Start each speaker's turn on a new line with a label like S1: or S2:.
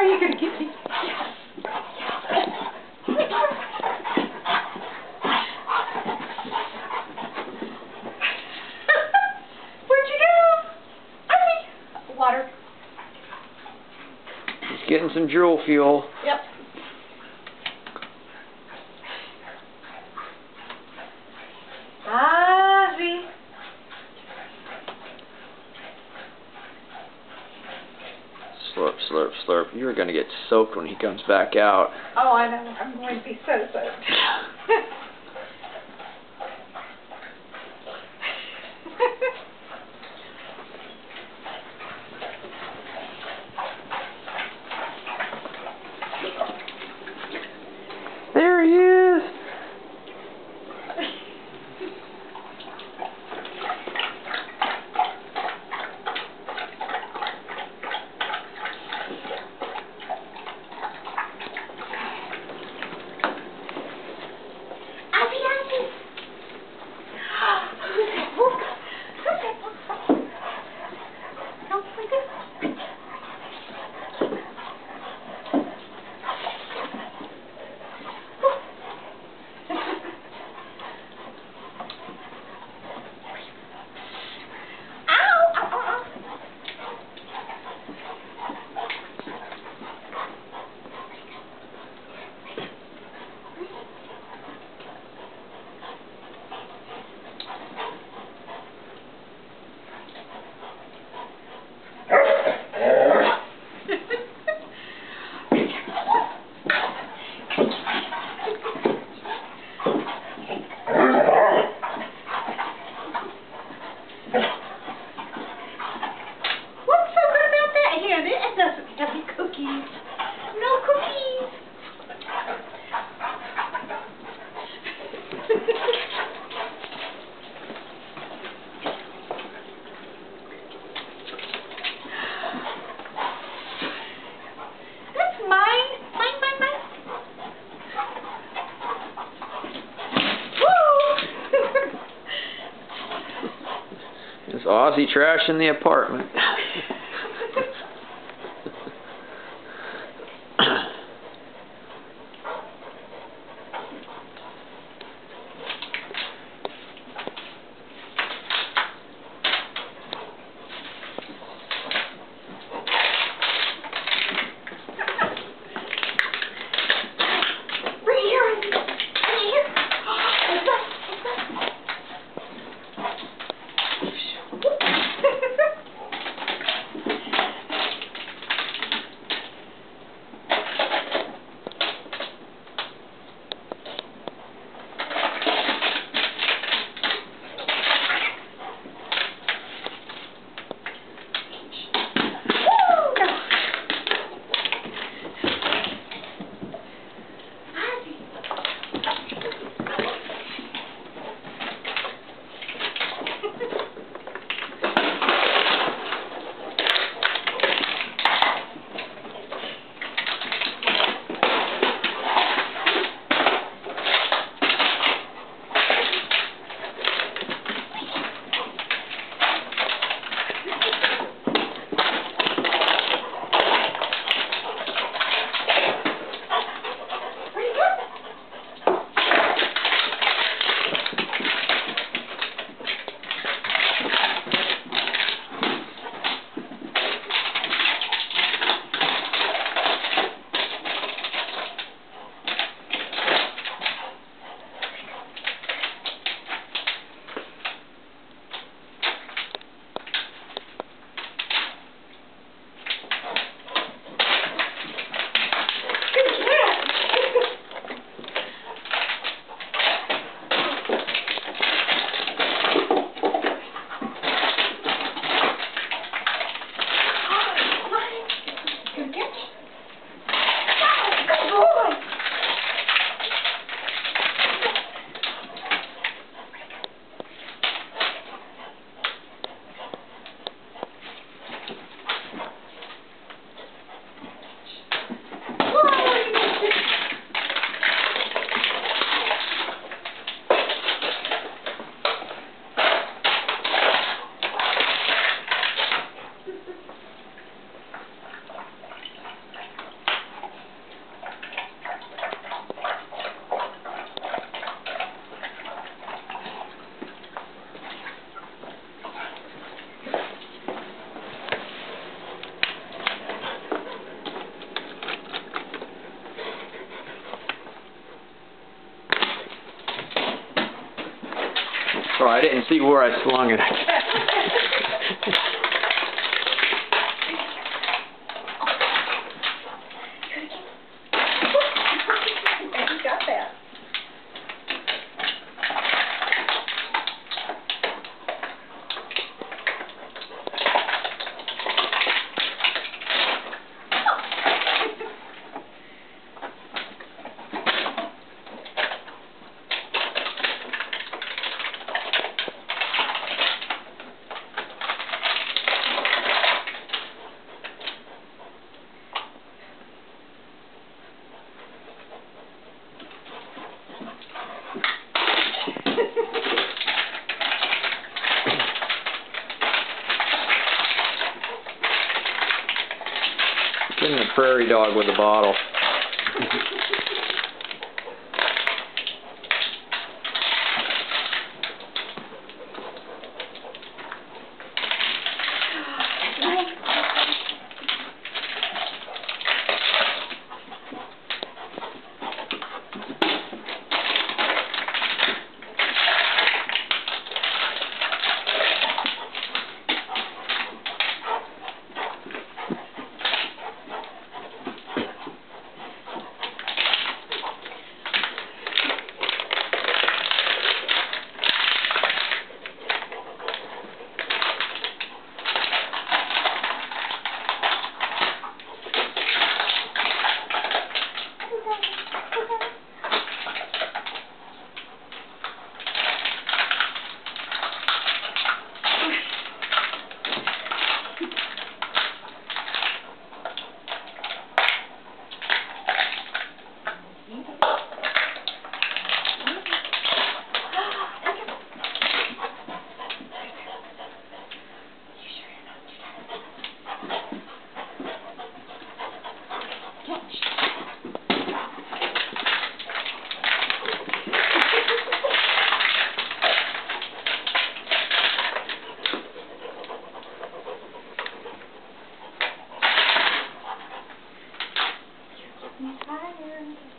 S1: Are you going to get me? Where'd you go? Ivy. Water.
S2: He's getting some drool fuel.
S1: Yep.
S2: Slurp, slurp, slurp. You're gonna get soaked when he comes back out.
S1: Oh, I know. I'm going to be so soaked.
S2: Ozzy trash in the apartment. I didn't see where I slung it. Getting a prairie dog with a bottle. I'm tired.